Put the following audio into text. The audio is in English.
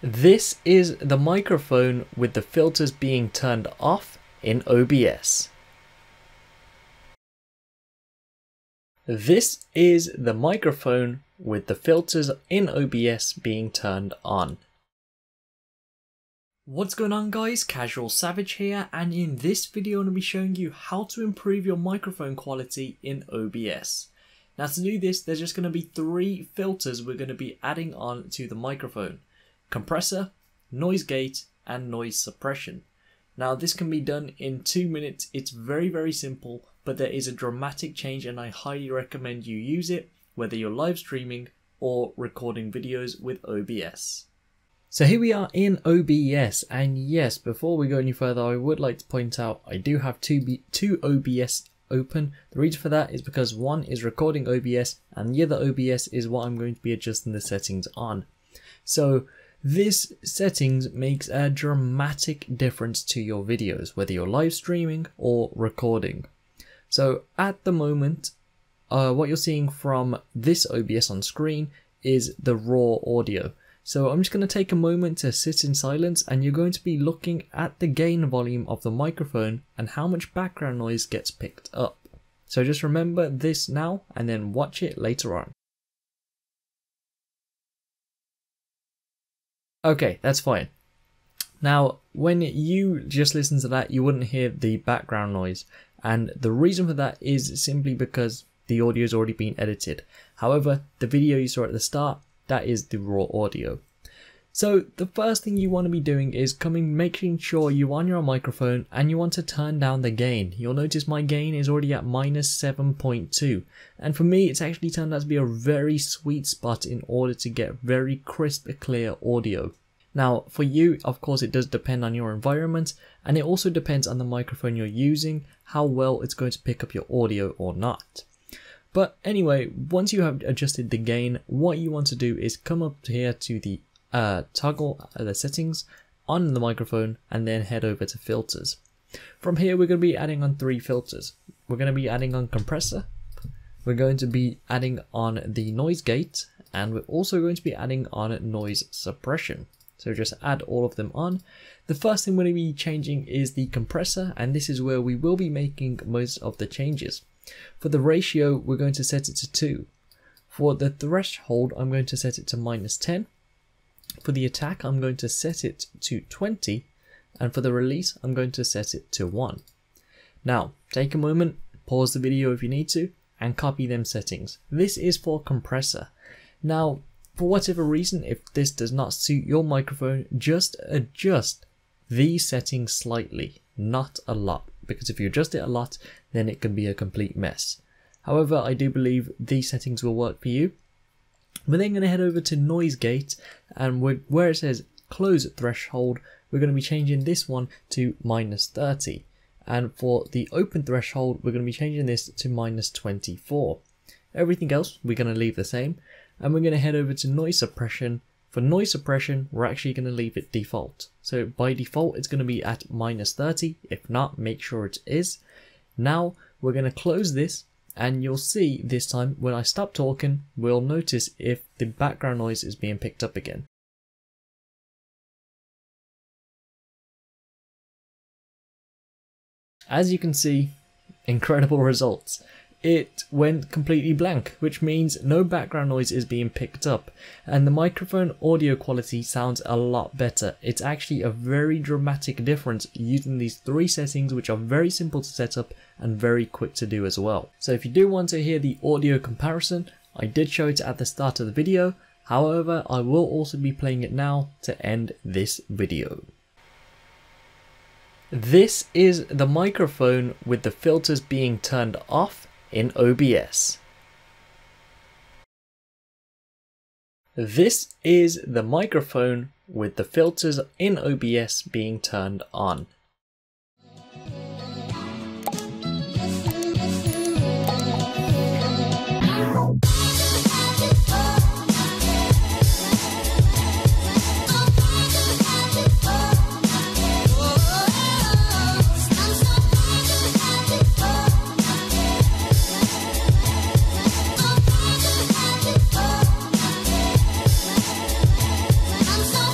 This is the microphone with the filters being turned off in OBS. This is the microphone with the filters in OBS being turned on. What's going on guys, Casual Savage here and in this video I'm going to be showing you how to improve your microphone quality in OBS. Now to do this there's just going to be three filters we're going to be adding on to the microphone compressor, noise gate, and noise suppression. Now this can be done in two minutes, it's very very simple, but there is a dramatic change and I highly recommend you use it, whether you're live streaming or recording videos with OBS. So here we are in OBS, and yes, before we go any further, I would like to point out I do have two, B two OBS open. The reason for that is because one is recording OBS, and the other OBS is what I'm going to be adjusting the settings on. So this settings makes a dramatic difference to your videos, whether you're live streaming or recording. So at the moment, uh, what you're seeing from this OBS on screen is the raw audio. So I'm just going to take a moment to sit in silence and you're going to be looking at the gain volume of the microphone and how much background noise gets picked up. So just remember this now and then watch it later on. Okay, that's fine. Now, when you just listen to that, you wouldn't hear the background noise. And the reason for that is simply because the audio has already been edited. However, the video you saw at the start, that is the raw audio. So the first thing you want to be doing is coming, making sure you on your microphone and you want to turn down the gain. You'll notice my gain is already at minus 7.2. And for me, it's actually turned out to be a very sweet spot in order to get very crisp, clear audio. Now, for you, of course, it does depend on your environment, and it also depends on the microphone you're using, how well it's going to pick up your audio or not. But anyway, once you have adjusted the gain, what you want to do is come up here to the uh, toggle the settings on the microphone and then head over to filters. From here, we're going to be adding on three filters. We're going to be adding on compressor, we're going to be adding on the noise gate, and we're also going to be adding on noise suppression. So just add all of them on. The first thing we're going to be changing is the compressor, and this is where we will be making most of the changes. For the ratio, we're going to set it to 2. For the threshold, I'm going to set it to minus 10. For the attack, I'm going to set it to 20, and for the release, I'm going to set it to 1. Now, take a moment, pause the video if you need to, and copy them settings. This is for compressor. Now, for whatever reason, if this does not suit your microphone, just adjust these settings slightly, not a lot, because if you adjust it a lot, then it can be a complete mess. However, I do believe these settings will work for you. We're then going to head over to noise gate and where it says close threshold, we're going to be changing this one to minus 30. And for the open threshold, we're going to be changing this to minus 24. Everything else, we're going to leave the same. And we're going to head over to noise suppression. For noise suppression, we're actually going to leave it default. So by default, it's going to be at minus 30. If not, make sure it is. Now we're going to close this and you'll see this time when I stop talking, we'll notice if the background noise is being picked up again. As you can see, incredible results it went completely blank, which means no background noise is being picked up, and the microphone audio quality sounds a lot better. It's actually a very dramatic difference using these three settings which are very simple to set up and very quick to do as well. So if you do want to hear the audio comparison, I did show it at the start of the video, however I will also be playing it now to end this video. This is the microphone with the filters being turned off in OBS. This is the microphone with the filters in OBS being turned on.